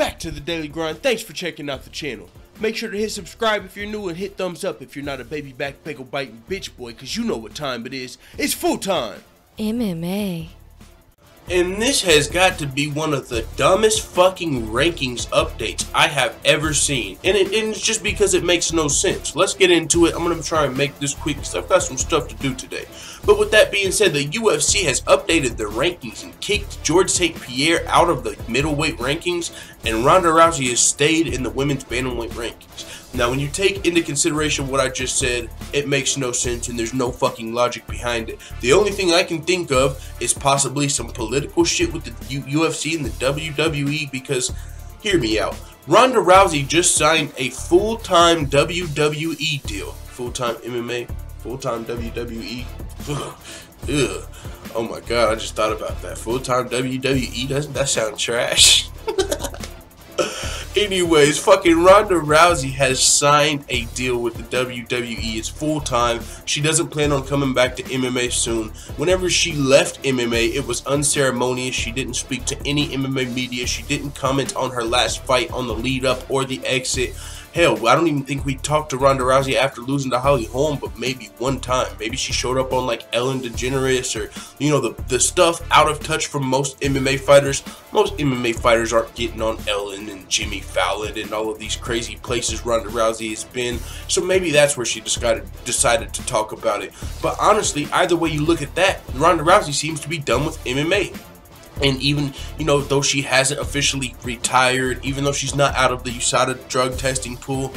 back to the Daily Grind. Thanks for checking out the channel. Make sure to hit subscribe if you're new and hit thumbs up if you're not a baby back pickle biting bitch boy, cause you know what time it is. It's full time. MMA. And this has got to be one of the dumbest fucking rankings updates I have ever seen. And, it, and it's just because it makes no sense. Let's get into it. I'm going to try and make this quick because I've got some stuff to do today. But with that being said, the UFC has updated their rankings and kicked Georges St. Pierre out of the middleweight rankings, and Ronda Rousey has stayed in the women's bantamweight rankings. Now, when you take into consideration what I just said, it makes no sense and there's no fucking logic behind it. The only thing I can think of is possibly some political shit with the U UFC and the WWE because, hear me out, Ronda Rousey just signed a full-time WWE deal. Full-time MMA, full-time WWE. Ugh. Oh my god, I just thought about that. Full-time WWE, doesn't that sound trash? Anyways, fucking Ronda Rousey has signed a deal with the WWE. It's full time. She doesn't plan on coming back to MMA soon. Whenever she left MMA, it was unceremonious. She didn't speak to any MMA media. She didn't comment on her last fight on the lead up or the exit. Hell, I don't even think we talked to Ronda Rousey after losing to Holly Holm, but maybe one time. Maybe she showed up on like Ellen DeGeneres or, you know, the, the stuff out of touch from most MMA fighters. Most MMA fighters aren't getting on Ellen and Jimmy Fallon and all of these crazy places Ronda Rousey has been. So maybe that's where she decided, decided to talk about it. But honestly, either way you look at that, Ronda Rousey seems to be done with MMA and even you know though she hasn't officially retired even though she's not out of the USADA drug testing pool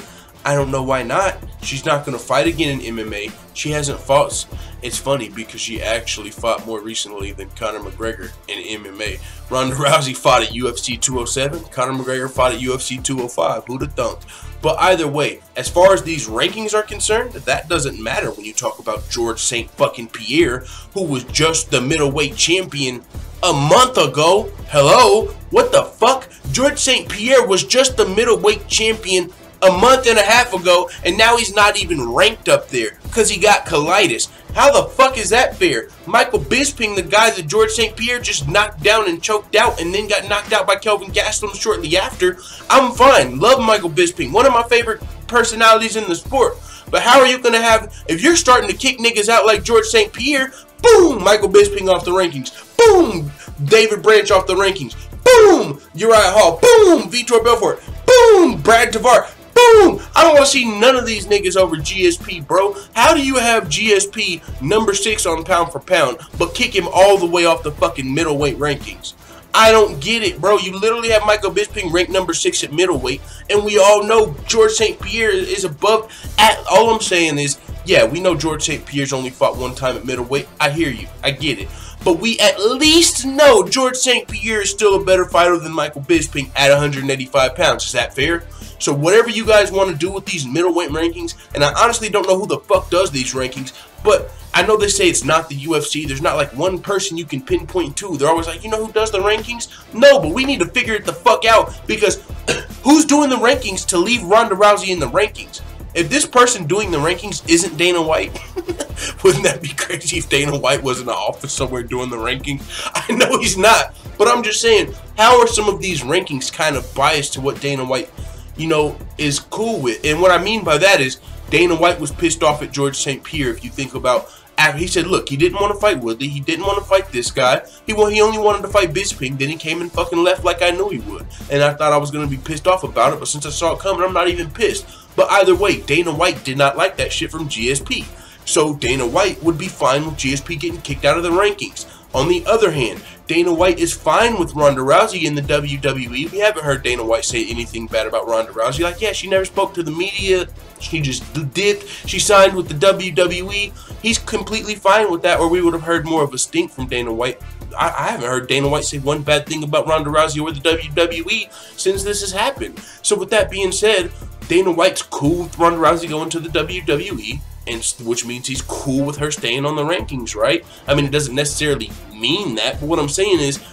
I don't know why not. She's not going to fight again in MMA she hasn't fought it's funny because she actually fought more recently than Conor McGregor in MMA Ronda Rousey fought at UFC 207 Conor McGregor fought at UFC 205 who'd have thunk but either way as far as these rankings are concerned that doesn't matter when you talk about Georges St. fucking Pierre who was just the middleweight champion a month ago. Hello? What the fuck? Georges St. Pierre was just the middleweight champion a month and a half ago, and now he's not even ranked up there because he got colitis. How the fuck is that fair? Michael Bisping, the guy that Georges St. Pierre just knocked down and choked out and then got knocked out by Kelvin Gastelum shortly after. I'm fine. Love Michael Bisping. One of my favorite personalities in the sport. But how are you going to have, if you're starting to kick niggas out like Georges St. Pierre, boom, Michael Bisping off the rankings. Boom, David Branch off the rankings. Boom, Uriah Hall. Boom, Vitor Belfort. Boom, Brad Tavares. Boom! I don't want to see none of these niggas over GSP, bro. How do you have GSP number six on pound for pound, but kick him all the way off the fucking middleweight rankings? I don't get it, bro. You literally have Michael Bisping ranked number six at middleweight, and we all know Georges St. Pierre is above. At all I'm saying is, yeah, we know Georges St. Pierre's only fought one time at middleweight. I hear you. I get it. But we at least know Georges St. Pierre is still a better fighter than Michael Bisping at 185 pounds. Is that fair? So whatever you guys want to do with these middleweight rankings, and I honestly don't know who the fuck does these rankings, but I know they say it's not the UFC. There's not like one person you can pinpoint to. They're always like, you know who does the rankings? No, but we need to figure it the fuck out because who's doing the rankings to leave Ronda Rousey in the rankings? If this person doing the rankings isn't Dana White, wouldn't that be crazy if Dana White was in the office somewhere doing the rankings? I know he's not, but I'm just saying, how are some of these rankings kind of biased to what Dana White, you know, is cool with? And what I mean by that is Dana White was pissed off at Georges St. Pierre. If you think about he said, look, he didn't want to fight Woodley. He didn't want to fight this guy. He he only wanted to fight Bisping. Then he came and fucking left like I knew he would. And I thought I was going to be pissed off about it. But since I saw it coming, I'm not even pissed. But either way, Dana White did not like that shit from GSP. So Dana White would be fine with GSP getting kicked out of the rankings. On the other hand, Dana White is fine with Ronda Rousey in the WWE. We haven't heard Dana White say anything bad about Ronda Rousey. Like, yeah, she never spoke to the media. She just dipped. She signed with the WWE. He's completely fine with that, or we would have heard more of a stink from Dana White. I, I haven't heard Dana White say one bad thing about Ronda Rousey or the WWE since this has happened. So, with that being said, Dana White's cool with Ronda Rousey going to the WWE, and which means he's cool with her staying on the rankings, right? I mean, it doesn't necessarily mean that, but what I'm saying is,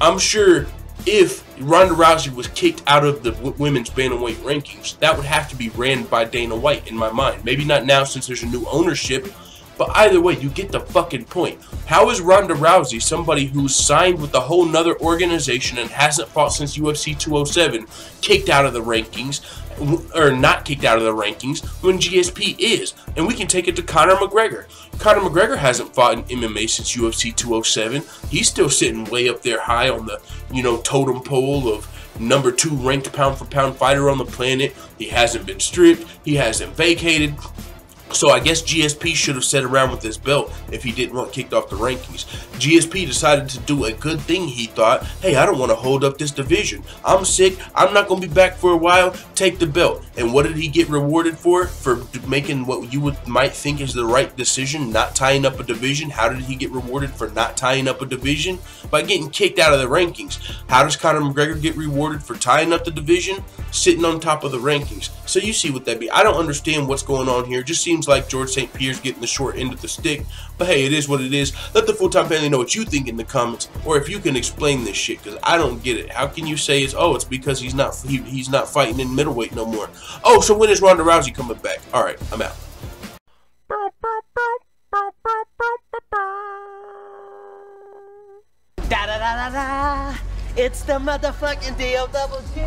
I'm sure if Ronda Rousey was kicked out of the women's bantamweight rankings, that would have to be ran by Dana White in my mind. Maybe not now since there's a new ownership, But either way, you get the fucking point. How is Ronda Rousey, somebody who's signed with a whole nother organization and hasn't fought since UFC 207, kicked out of the rankings, or not kicked out of the rankings, when GSP is? And we can take it to Conor McGregor. Conor McGregor hasn't fought in MMA since UFC 207. He's still sitting way up there high on the, you know, totem pole of number two ranked pound for pound fighter on the planet. He hasn't been stripped. He hasn't vacated. So I guess GSP should have sat around with his belt if he didn't want kicked off the rankings. GSP decided to do a good thing. He thought, hey, I don't want to hold up this division. I'm sick. I'm not going to be back for a while. Take the belt. And what did he get rewarded for? For making what you would might think is the right decision, not tying up a division. How did he get rewarded for not tying up a division? By getting kicked out of the rankings. How does Conor McGregor get rewarded for tying up the division? Sitting on top of the rankings. So you see what that be. I don't understand what's going on here. Just seems like Georges St. Pierre's getting the short end of the stick. But hey, it is what it is. Let the full-time family know what you think in the comments, or if you can explain this shit, because I don't get it. How can you say it's oh, it's because he's not he, he's not fighting in middleweight no more? Oh, so when is Ronda Rousey coming back? All right, I'm out. Da da da da da. It's the motherfucking DL double G.